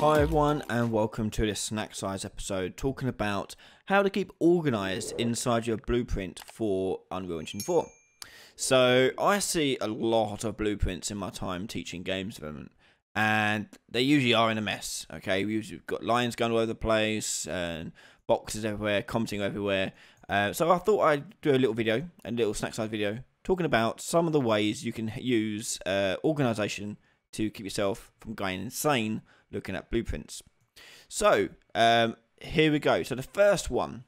Hi everyone and welcome to this snack size episode talking about how to keep organized inside your blueprint for Unreal Engine 4. So I see a lot of blueprints in my time teaching games development and they usually are in a mess. Okay, we've got lines going all over the place and boxes everywhere, commenting everywhere. Uh, so I thought I'd do a little video, a little snack size video, talking about some of the ways you can use uh, organization to keep yourself from going insane looking at blueprints. So um, here we go. So the first one,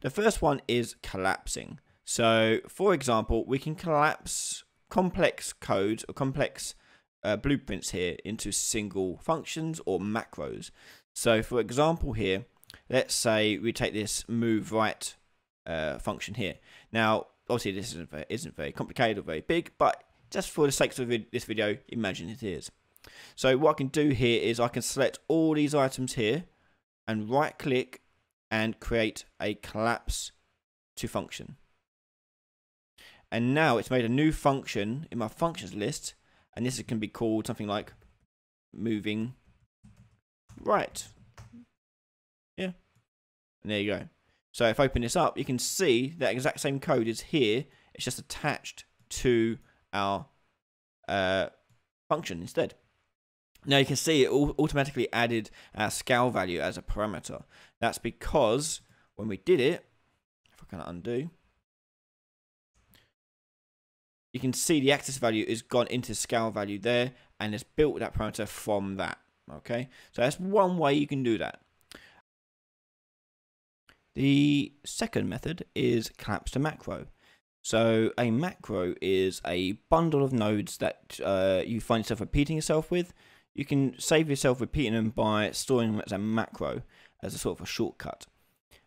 the first one is collapsing. So for example, we can collapse complex codes or complex uh, blueprints here into single functions or macros. So for example here, let's say we take this move right uh, function here. Now, obviously this isn't very, isn't very complicated or very big, but just for the sake of this video, imagine it is. So what I can do here is I can select all these items here and right click and create a collapse to function. And now it's made a new function in my functions list and this can be called something like moving right. Yeah. And there you go. So if I open this up, you can see that exact same code is here. It's just attached to our uh, function instead. Now you can see it automatically added our scale value as a parameter. That's because when we did it, if I can undo, you can see the axis value is gone into scale value there and it's built that parameter from that. Okay, so that's one way you can do that. The second method is collapse to macro. So a macro is a bundle of nodes that uh, you find yourself repeating yourself with. You can save yourself repeating them by storing them as a macro, as a sort of a shortcut.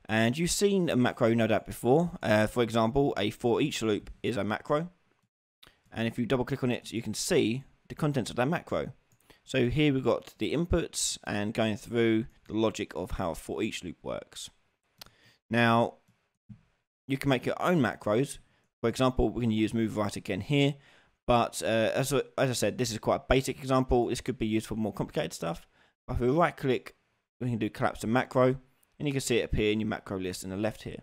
And you've seen a macro no doubt before. Uh, for example, a for each loop is a macro. And if you double click on it, you can see the contents of that macro. So here we've got the inputs and going through the logic of how a for each loop works. Now, you can make your own macros. For example, we can use move right again here. But uh, as, as I said, this is quite a basic example. This could be used for more complicated stuff. But if we right click, we can do collapse to macro. And you can see it appear in your macro list in the left here.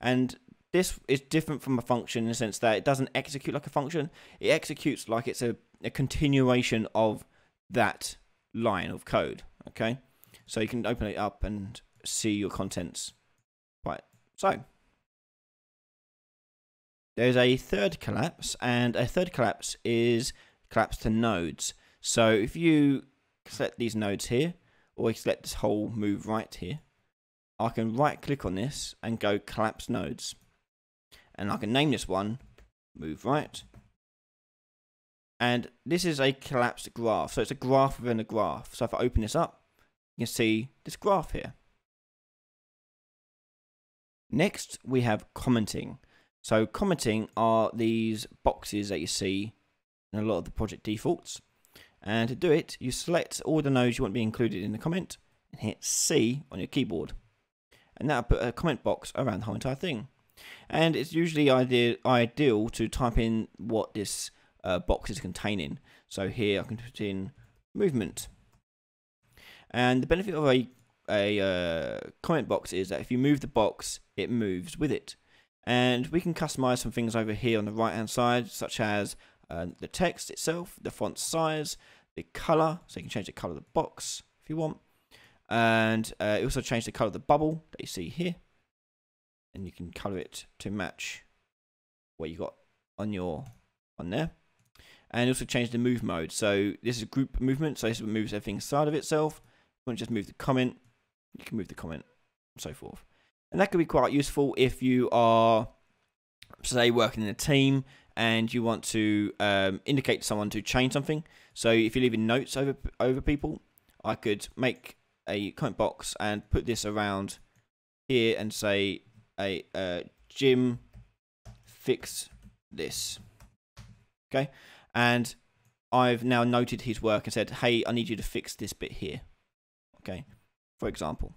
And this is different from a function in the sense that it doesn't execute like a function. It executes like it's a, a continuation of that line of code. Okay, so you can open it up and see your contents. Right, so there's a third collapse, and a third collapse is collapse to nodes. So if you select these nodes here, or select this whole move right here, I can right click on this and go collapse nodes. And I can name this one move right. And this is a collapsed graph. So it's a graph within a graph. So if I open this up, you can see this graph here. Next, we have commenting. So commenting are these boxes that you see in a lot of the project defaults. And to do it, you select all the nodes you want to be included in the comment and hit C on your keyboard. And that'll put a comment box around the whole entire thing. And it's usually ideal, ideal to type in what this uh, box is containing. So here I can put in movement. And the benefit of a, a uh, comment box is that if you move the box, it moves with it. And we can customize some things over here on the right hand side, such as uh, the text itself, the font size, the color. So you can change the color of the box if you want. And uh, also change the color of the bubble that you see here. And you can color it to match what you got on your on there. And also change the move mode. So this is group movement. So this moves everything inside of itself. You want to just move the comment. You can move the comment and so forth. And that could be quite useful if you are, say, working in a team and you want to um, indicate to someone to change something. So if you're leaving notes over over people, I could make a comment box and put this around here and say, "A uh, Jim, fix this." Okay, and I've now noted his work and said, "Hey, I need you to fix this bit here." Okay, for example.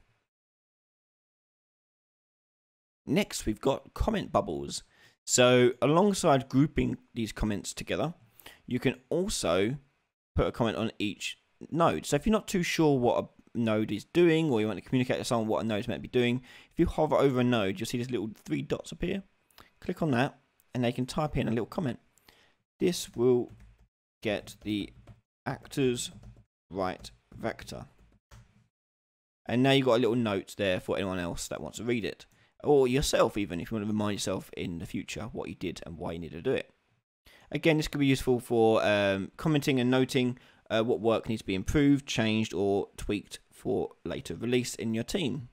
Next, we've got comment bubbles. So alongside grouping these comments together, you can also put a comment on each node. So if you're not too sure what a node is doing or you want to communicate to someone what a node is meant to be doing, if you hover over a node, you'll see these little three dots appear. Click on that and they can type in a little comment. This will get the actors right vector. And now you've got a little note there for anyone else that wants to read it. Or yourself even, if you want to remind yourself in the future what you did and why you need to do it. Again, this could be useful for um, commenting and noting uh, what work needs to be improved, changed, or tweaked for later release in your team.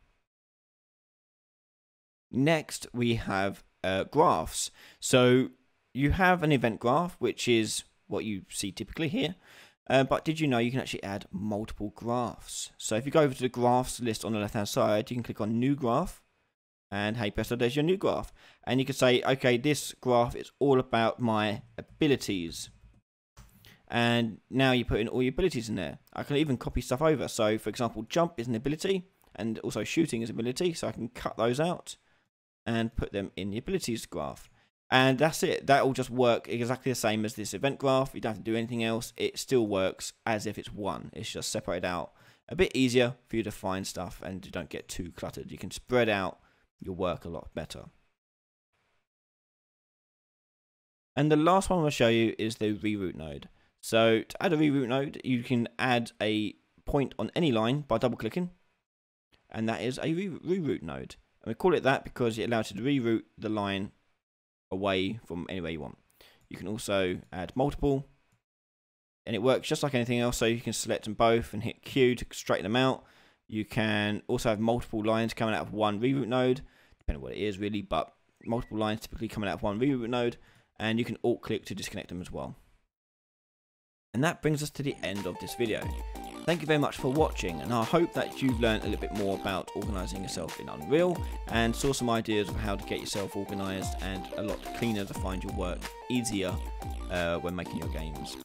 Next, we have uh, graphs. So you have an event graph, which is what you see typically here. Uh, but did you know you can actually add multiple graphs? So if you go over to the graphs list on the left hand side, you can click on new graph and hey presto, there's your new graph. And you can say, okay, this graph is all about my abilities. And now you put in all your abilities in there. I can even copy stuff over. So for example, jump is an ability and also shooting is an ability. So I can cut those out and put them in the abilities graph. And that's it. That will just work exactly the same as this event graph. You don't have to do anything else. It still works as if it's one. It's just separated out a bit easier for you to find stuff and you don't get too cluttered. You can spread out your work a lot better. And the last one to show you is the reroute node. So to add a reroute node, you can add a point on any line by double clicking. And that is a reroute node. And we call it that because it allows you to reroute the line away from anywhere you want. You can also add multiple and it works just like anything else so you can select them both and hit Q to straighten them out. You can also have multiple lines coming out of one reroute node, depending on what it is really, but multiple lines typically coming out of one reroute node and you can alt click to disconnect them as well. And that brings us to the end of this video. Thank you very much for watching and I hope that you've learned a little bit more about organising yourself in Unreal and saw some ideas of how to get yourself organised and a lot cleaner to find your work easier uh, when making your games.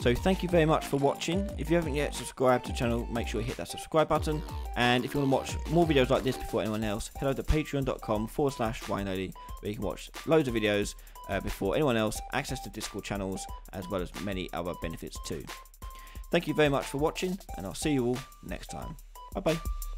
So thank you very much for watching. If you haven't yet subscribed to the channel, make sure you hit that subscribe button. And if you want to watch more videos like this before anyone else, head over to patreon.com forward slash where you can watch loads of videos uh, before anyone else, access to Discord channels, as well as many other benefits too. Thank you very much for watching, and I'll see you all next time. Bye bye.